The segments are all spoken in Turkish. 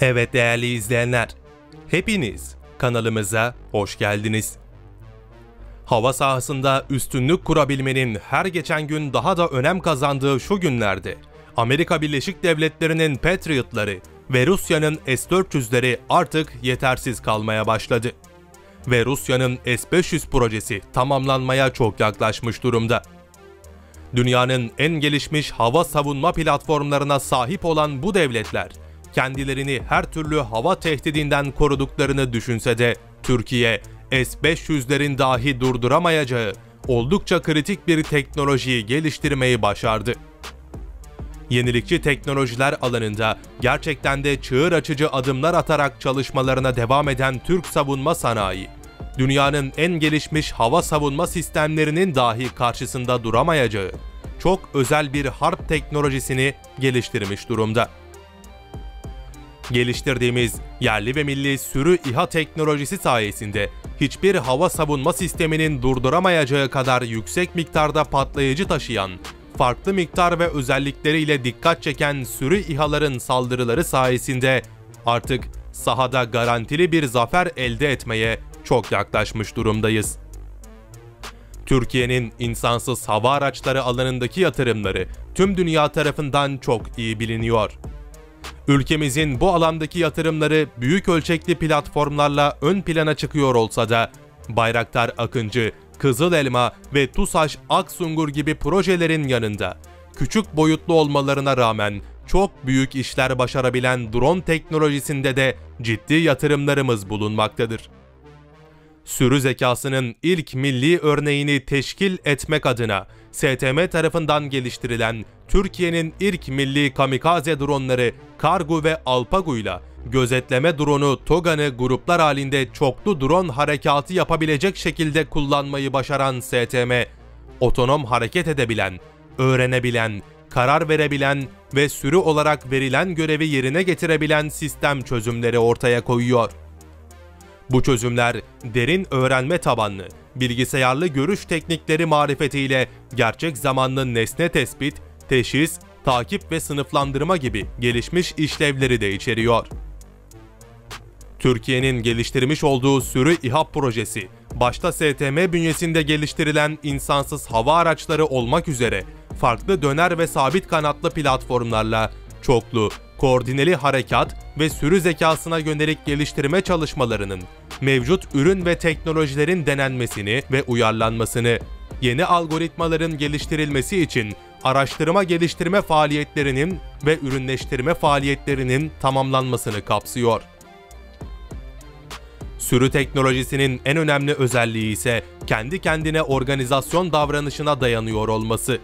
Evet değerli izleyenler, hepiniz kanalımıza hoş geldiniz. Hava sahasında üstünlük kurabilmenin her geçen gün daha da önem kazandığı şu günlerde, Amerika Birleşik Devletleri'nin Patriot'ları ve Rusya'nın S-400'leri artık yetersiz kalmaya başladı. Ve Rusya'nın S-500 projesi tamamlanmaya çok yaklaşmış durumda. Dünyanın en gelişmiş hava savunma platformlarına sahip olan bu devletler, kendilerini her türlü hava tehdidinden koruduklarını düşünse de Türkiye S-500'lerin dahi durduramayacağı oldukça kritik bir teknolojiyi geliştirmeyi başardı. Yenilikçi teknolojiler alanında gerçekten de çığır açıcı adımlar atarak çalışmalarına devam eden Türk savunma sanayi, dünyanın en gelişmiş hava savunma sistemlerinin dahi karşısında duramayacağı çok özel bir harp teknolojisini geliştirmiş durumda geliştirdiğimiz yerli ve milli sürü İHA teknolojisi sayesinde hiçbir hava savunma sisteminin durduramayacağı kadar yüksek miktarda patlayıcı taşıyan, farklı miktar ve özellikleriyle dikkat çeken sürü İHA'ların saldırıları sayesinde artık sahada garantili bir zafer elde etmeye çok yaklaşmış durumdayız. Türkiye'nin insansız hava araçları alanındaki yatırımları tüm dünya tarafından çok iyi biliniyor. Ülkemizin bu alandaki yatırımları büyük ölçekli platformlarla ön plana çıkıyor olsa da Bayraktar Akıncı, Kızıl Elma ve TUSAŞ Aksungur gibi projelerin yanında küçük boyutlu olmalarına rağmen çok büyük işler başarabilen drone teknolojisinde de ciddi yatırımlarımız bulunmaktadır. Sürü zekasının ilk milli örneğini teşkil etmek adına STM tarafından geliştirilen Türkiye'nin ilk milli kamikaze dronları Kargu ve Alpagu ile gözetleme dronu TOGAN'ı gruplar halinde çoklu drone harekatı yapabilecek şekilde kullanmayı başaran STM, otonom hareket edebilen, öğrenebilen, karar verebilen ve sürü olarak verilen görevi yerine getirebilen sistem çözümleri ortaya koyuyor. Bu çözümler derin öğrenme tabanlı, bilgisayarlı görüş teknikleri marifetiyle gerçek zamanlı nesne tespit, teşhis, takip ve sınıflandırma gibi gelişmiş işlevleri de içeriyor. Türkiye'nin geliştirmiş olduğu sürü İHA projesi, başta STM bünyesinde geliştirilen insansız hava araçları olmak üzere farklı döner ve sabit kanatlı platformlarla çoklu, koordineli harekat ve sürü zekasına yönelik geliştirme çalışmalarının mevcut ürün ve teknolojilerin denenmesini ve uyarlanmasını, yeni algoritmaların geliştirilmesi için araştırma geliştirme faaliyetlerinin ve ürünleştirme faaliyetlerinin tamamlanmasını kapsıyor. Sürü teknolojisinin en önemli özelliği ise kendi kendine organizasyon davranışına dayanıyor olması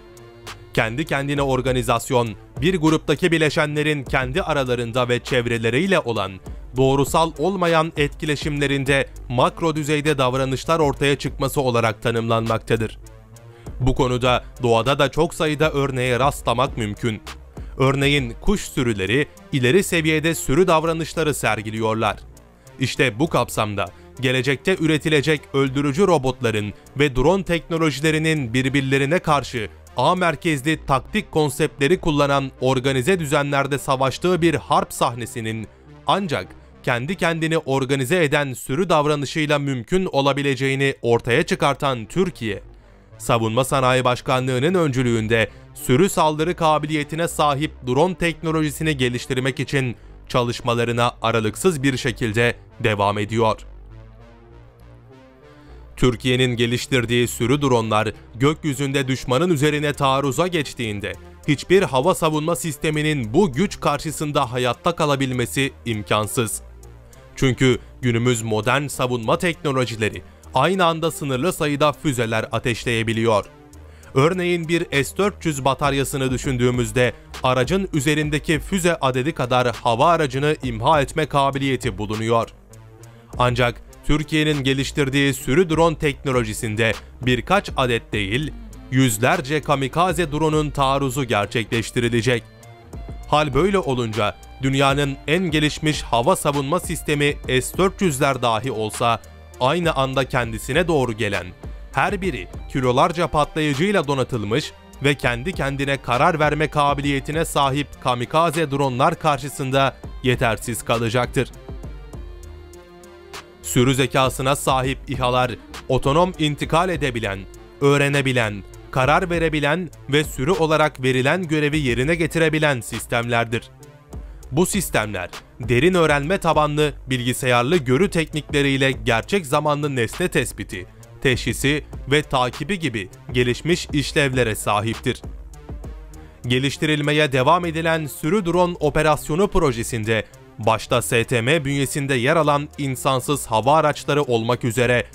kendi kendine organizasyon, bir gruptaki bileşenlerin kendi aralarında ve çevreleriyle olan doğrusal olmayan etkileşimlerinde makro düzeyde davranışlar ortaya çıkması olarak tanımlanmaktadır. Bu konuda doğada da çok sayıda örneğe rastlamak mümkün. Örneğin kuş sürüleri ileri seviyede sürü davranışları sergiliyorlar. İşte bu kapsamda gelecekte üretilecek öldürücü robotların ve drone teknolojilerinin birbirlerine karşı A merkezli taktik konseptleri kullanan organize düzenlerde savaştığı bir harp sahnesinin ancak kendi kendini organize eden sürü davranışıyla mümkün olabileceğini ortaya çıkartan Türkiye, Savunma Sanayi Başkanlığı'nın öncülüğünde sürü saldırı kabiliyetine sahip drone teknolojisini geliştirmek için çalışmalarına aralıksız bir şekilde devam ediyor. Türkiye'nin geliştirdiği sürü dronlar gökyüzünde düşmanın üzerine taarruza geçtiğinde hiçbir hava savunma sisteminin bu güç karşısında hayatta kalabilmesi imkansız. Çünkü günümüz modern savunma teknolojileri aynı anda sınırlı sayıda füzeler ateşleyebiliyor. Örneğin bir S-400 bataryasını düşündüğümüzde aracın üzerindeki füze adedi kadar hava aracını imha etme kabiliyeti bulunuyor. Ancak Türkiye'nin geliştirdiği sürü drone teknolojisinde birkaç adet değil, yüzlerce kamikaze drone'un taarruzu gerçekleştirilecek. Hal böyle olunca dünyanın en gelişmiş hava savunma sistemi S-400'ler dahi olsa aynı anda kendisine doğru gelen, her biri kilolarca patlayıcıyla donatılmış ve kendi kendine karar verme kabiliyetine sahip kamikaze dronlar karşısında yetersiz kalacaktır. Sürü zekasına sahip İHA'lar otonom intikal edebilen, öğrenebilen, karar verebilen ve sürü olarak verilen görevi yerine getirebilen sistemlerdir. Bu sistemler derin öğrenme tabanlı bilgisayarlı görü teknikleriyle gerçek zamanlı nesne tespiti, teşhisi ve takibi gibi gelişmiş işlevlere sahiptir. Geliştirilmeye devam edilen sürü drone operasyonu projesinde başta STM bünyesinde yer alan insansız hava araçları olmak üzere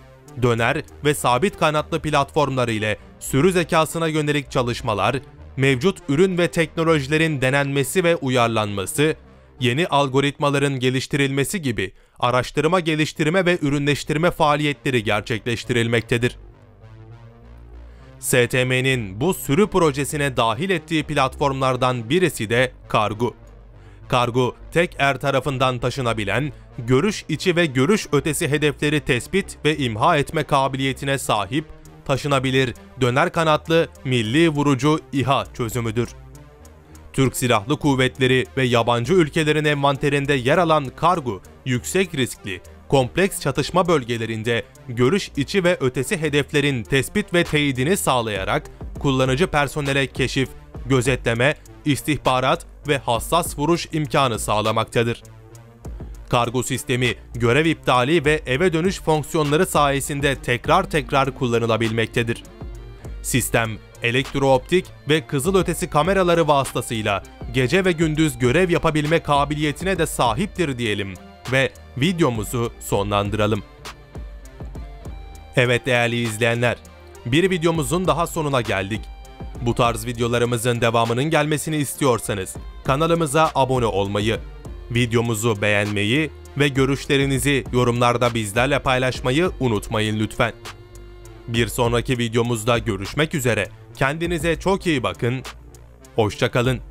döner ve sabit kanatlı platformlar ile sürü zekasına yönelik çalışmalar, mevcut ürün ve teknolojilerin denenmesi ve uyarlanması, yeni algoritmaların geliştirilmesi gibi araştırma, geliştirme ve ürünleştirme faaliyetleri gerçekleştirilmektedir. STM'nin bu sürü projesine dahil ettiği platformlardan birisi de Kargu. Kargo, tek er tarafından taşınabilen, görüş içi ve görüş ötesi hedefleri tespit ve imha etme kabiliyetine sahip, taşınabilir, döner kanatlı, milli vurucu İHA çözümüdür. Türk Silahlı Kuvvetleri ve yabancı ülkelerin envanterinde yer alan kargo, yüksek riskli, kompleks çatışma bölgelerinde görüş içi ve ötesi hedeflerin tespit ve teyidini sağlayarak kullanıcı personele keşif, gözetleme, istihbarat ve hassas vuruş imkanı sağlamaktadır. Kargo sistemi görev iptali ve eve dönüş fonksiyonları sayesinde tekrar tekrar kullanılabilmektedir. Sistem elektrooptik ve kızılötesi kameraları vasıtasıyla gece ve gündüz görev yapabilme kabiliyetine de sahiptir diyelim ve videomuzu sonlandıralım. Evet değerli izleyenler, bir videomuzun daha sonuna geldik. Bu tarz videolarımızın devamının gelmesini istiyorsanız kanalımıza abone olmayı, videomuzu beğenmeyi ve görüşlerinizi yorumlarda bizlerle paylaşmayı unutmayın lütfen. Bir sonraki videomuzda görüşmek üzere. Kendinize çok iyi bakın. Hoşçakalın.